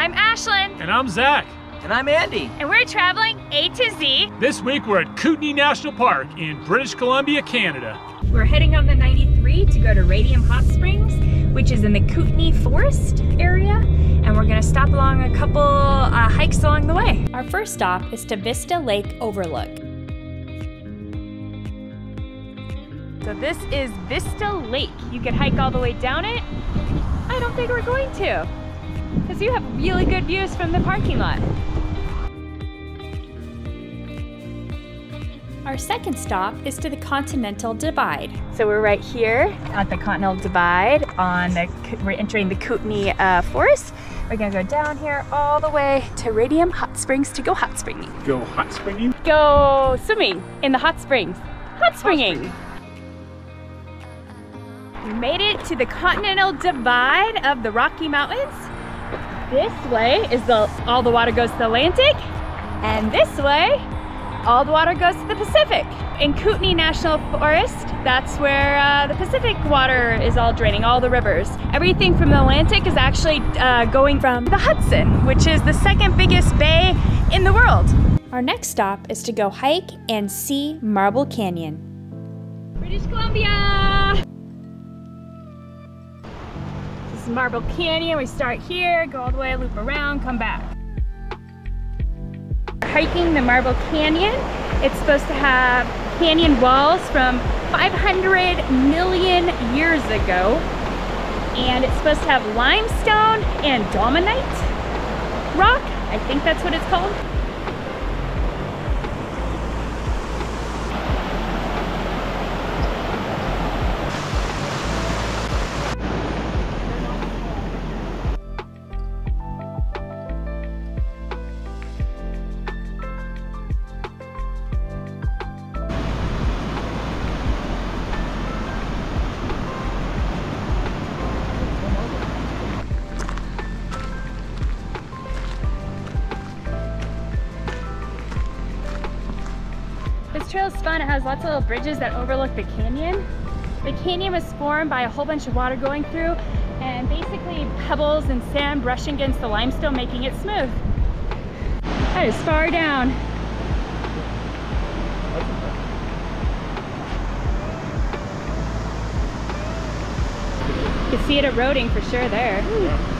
I'm Ashlyn. And I'm Zach. And I'm Andy. And we're traveling A to Z. This week we're at Kootenay National Park in British Columbia, Canada. We're heading on the 93 to go to Radium Hot Springs, which is in the Kootenay Forest area. And we're gonna stop along a couple uh, hikes along the way. Our first stop is to Vista Lake Overlook. So this is Vista Lake. You could hike all the way down it. I don't think we're going to, because you have really good views from the parking lot. Our second stop is to the Continental Divide. So we're right here at the Continental Divide on the, we're entering the Kootenay uh, Forest. We're gonna go down here all the way to Radium Hot Springs to go hot springing. Go hot springing? Go swimming in the hot springs. Hot springing. Hot springing. We made it to the Continental Divide of the Rocky Mountains. This way is the all the water goes to the Atlantic, and this way all the water goes to the Pacific. In Kootenay National Forest, that's where uh, the Pacific water is all draining, all the rivers. Everything from the Atlantic is actually uh, going from the Hudson, which is the second biggest bay in the world. Our next stop is to go hike and see Marble Canyon. British Columbia! Marble Canyon. We start here, go all the way, loop around, come back hiking the Marble Canyon. It's supposed to have canyon walls from 500 million years ago. And it's supposed to have limestone and dolomite rock. I think that's what it's called. Trail is fun. It has lots of little bridges that overlook the canyon. The canyon was formed by a whole bunch of water going through and basically pebbles and sand brushing against the limestone making it smooth. That is far down. You can see it eroding for sure there. Yeah.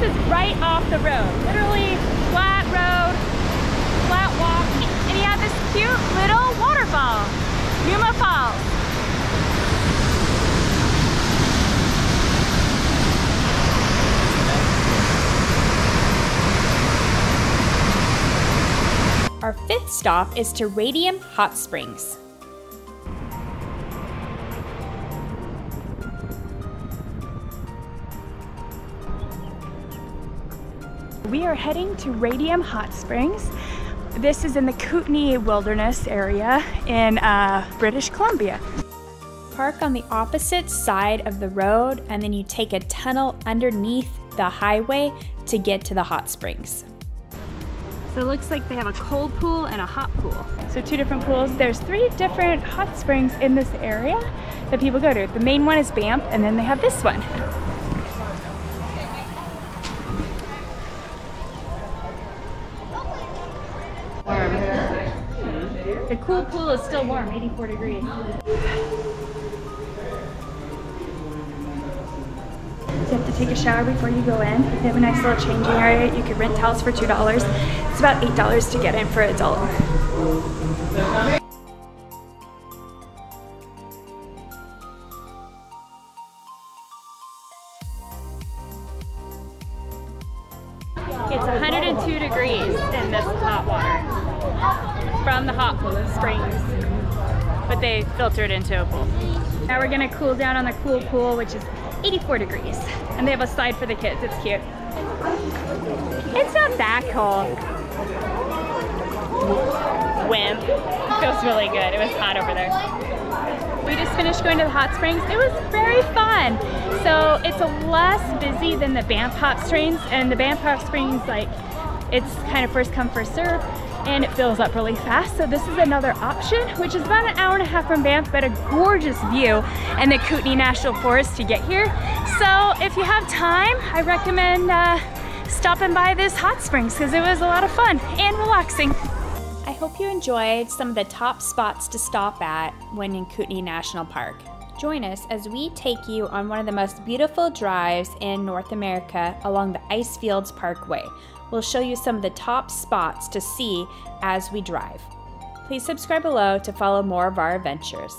This is right off the road, literally flat road, flat walk, and you have this cute little waterfall, Numa Falls. Our fifth stop is to Radium Hot Springs. We are heading to Radium Hot Springs. This is in the Kootenay Wilderness area in uh, British Columbia. Park on the opposite side of the road and then you take a tunnel underneath the highway to get to the hot springs. So it looks like they have a cold pool and a hot pool. So two different pools. There's three different hot springs in this area that people go to. The main one is Banff and then they have this one. The cool pool is still warm, 84 degrees. you have to take a shower before you go in. They have a nice little changing area. You can rent towels for $2. It's about $8 to get in for adult. It's 102 degrees in this hot water from the hot springs, but they filter it into a pool. Now we're gonna cool down on the cool pool, which is 84 degrees. And they have a slide for the kids, it's cute. It's not that cold. Wimp. It feels really good. It was hot over there. We just finished going to the hot springs. It was very fun. So it's less busy than the Banff hot springs and the Banff hot springs like it's kind of first come first serve and it fills up really fast. So this is another option, which is about an hour and a half from Banff, but a gorgeous view and the Kootenay National Forest to get here. So if you have time, I recommend uh, stopping by this hot springs because it was a lot of fun and relaxing. I hope you enjoyed some of the top spots to stop at when in Kootenay National Park. Join us as we take you on one of the most beautiful drives in North America along the Icefields Parkway. We'll show you some of the top spots to see as we drive. Please subscribe below to follow more of our adventures.